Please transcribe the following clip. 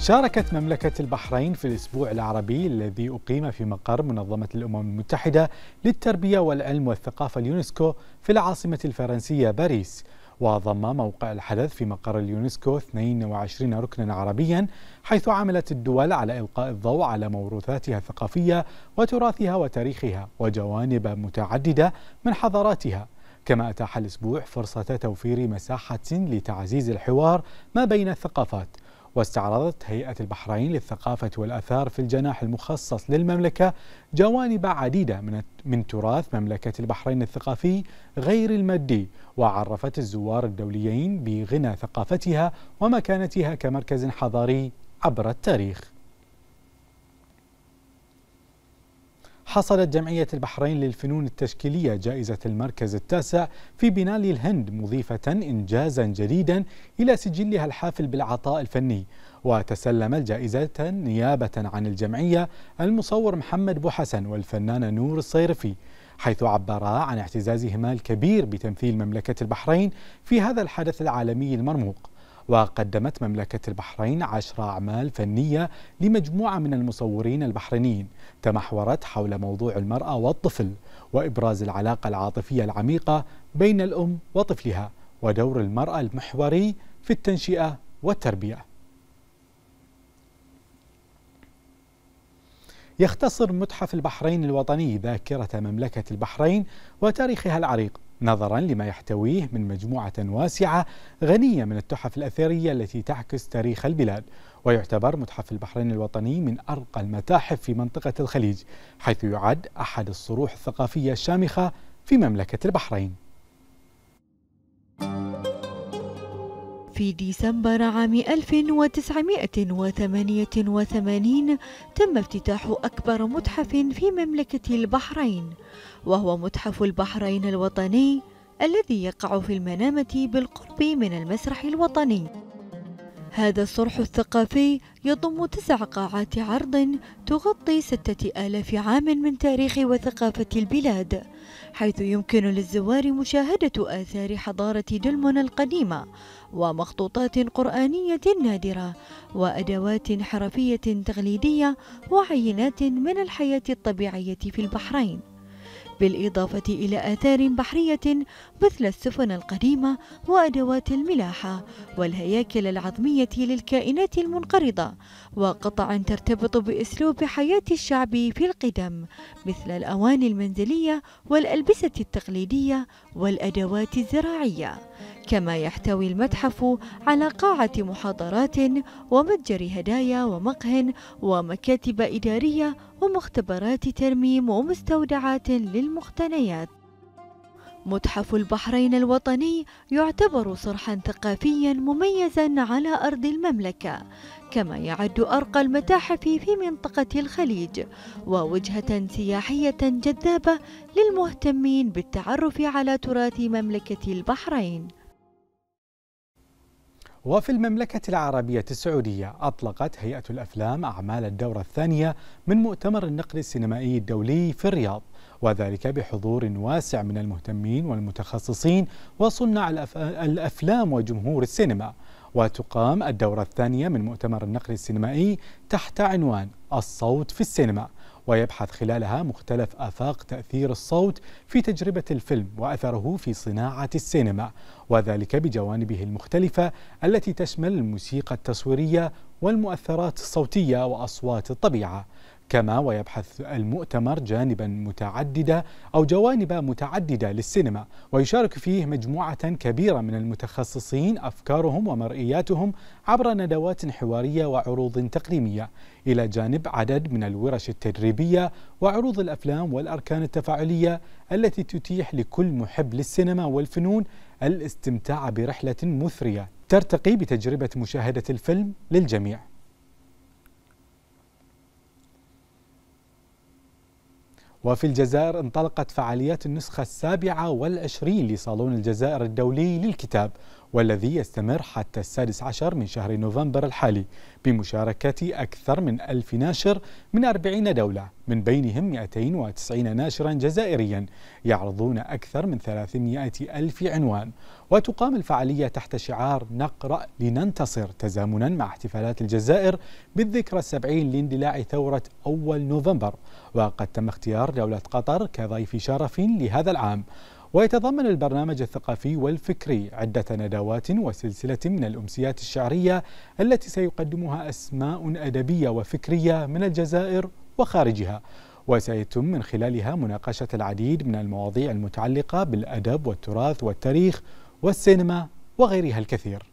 شاركت مملكة البحرين في الأسبوع العربي الذي أقيم في مقر منظمة الأمم المتحدة للتربية والعلم والثقافة اليونسكو في العاصمة الفرنسية باريس. وضم موقع الحدث في مقر اليونسكو 22 ركنا عربيا حيث عملت الدول على إلقاء الضوء على موروثاتها الثقافية وتراثها وتاريخها وجوانب متعددة من حضاراتها. كما أتاح الأسبوع فرصة توفير مساحة لتعزيز الحوار ما بين الثقافات. واستعرضت هيئة البحرين للثقافة والأثار في الجناح المخصص للمملكة جوانب عديدة من من تراث مملكة البحرين الثقافي غير المادي وعرفت الزوار الدوليين بغنى ثقافتها ومكانتها كمركز حضاري عبر التاريخ. حصلت جمعية البحرين للفنون التشكيلية جائزة المركز التاسع في بنال الهند مضيفة إنجازا جديدا إلى سجلها الحافل بالعطاء الفني. وتسلم الجائزة نيابة عن الجمعية المصور محمد بوحسن والفنانة نور الصيرفي حيث عبرا عن اعتزازهما الكبير بتمثيل مملكة البحرين في هذا الحدث العالمي المرموق. وقدمت مملكة البحرين عشر أعمال فنية لمجموعة من المصورين البحرينيين تمحورت حول موضوع المرأة والطفل وإبراز العلاقة العاطفية العميقة بين الأم وطفلها ودور المرأة المحوري في التنشئة والتربية. يختصر متحف البحرين الوطني ذاكرة مملكة البحرين وتاريخها العريق نظرا لما يحتويه من مجموعة واسعة غنية من التحف الأثرية التي تعكس تاريخ البلاد ويعتبر متحف البحرين الوطني من أرقى المتاحف في منطقة الخليج حيث يعد أحد الصروح الثقافية الشامخة في مملكة البحرين. في ديسمبر عام 1988 تم افتتاح أكبر متحف في مملكة البحرين وهو متحف البحرين الوطني الذي يقع في المنامة بالقرب من المسرح الوطني. هذا الصرح الثقافي يضم تسع قاعات عرض تغطي ستة آلاف عام من تاريخ وثقافة البلاد حيث يمكن للزوار مشاهدة آثار حضارة دلمون القديمة ومخطوطات قرآنية نادرة وأدوات حرفية تقليدية وعينات من الحياة الطبيعية في البحرين. بالإضافة إلى آثار بحرية مثل السفن القديمة وأدوات الملاحة والهياكل العظمية للكائنات المنقرضة وقطع ترتبط بأسلوب حياة الشعب في القدم مثل الأواني المنزلية والألبسة التقليدية والأدوات الزراعية. كما يحتوي المتحف على قاعة محاضرات ومتجر هدايا ومقهى ومكاتب إدارية ومختبرات ترميم ومستودعات للمقتنيات. متحف البحرين الوطني يعتبر صرحا ثقافيا مميزا على أرض المملكة كما يعد أرقى المتاحف في منطقة الخليج ووجهة سياحية جذابة للمهتمين بالتعرف على تراث مملكة البحرين. وفي المملكة العربية السعودية أطلقت هيئة الأفلام أعمال الدورة الثانية من مؤتمر النقد السينمائي الدولي في الرياض وذلك بحضور واسع من المهتمين والمتخصصين وصناع الأفلام وجمهور السينما. وتقام الدورة الثانية من مؤتمر النقد السينمائي تحت عنوان الصوت في السينما. ويبحث خلالها مختلف آفاق تأثير الصوت في تجربة الفيلم وأثره في صناعة السينما وذلك بجوانبه المختلفة التي تشمل الموسيقى التصويرية والمؤثرات الصوتية وأصوات الطبيعة. كما ويبحث المؤتمر جانبا متعددة أو جوانب متعددة للسينما ويشارك فيه مجموعة كبيرة من المتخصصين أفكارهم ومرئياتهم عبر ندوات حوارية وعروض تقديمية إلى جانب عدد من الورش التدريبية وعروض الأفلام والأركان التفاعلية التي تتيح لكل محب للسينما والفنون الاستمتاع برحلة مثرية ترتقي بتجربة مشاهدة الفيلم للجميع. وفي الجزائر انطلقت فعاليات النسخة السابعة والعشرين لصالون الجزائر الدولي للكتاب. والذي يستمر حتى السادس عشر من شهر نوفمبر الحالي بمشاركة أكثر من ألف ناشر من أربعين دولة من بينهم 290 ناشرا جزائريا يعرضون أكثر من 300 ألف عنوان. وتقام الفعالية تحت شعار نقرأ لننتصر تزامنا مع احتفالات الجزائر بالذكرى السبعين لاندلاع ثورة أول نوفمبر. وقد تم اختيار دولة قطر كضيف شرف لهذا العام. ويتضمن البرنامج الثقافي والفكري عدة ندوات وسلسلة من الأمسيات الشعرية التي سيقدمها أسماء أدبية وفكرية من الجزائر وخارجها. وسيتم من خلالها مناقشة العديد من المواضيع المتعلقة بالأدب والتراث والتاريخ والسينما وغيرها الكثير.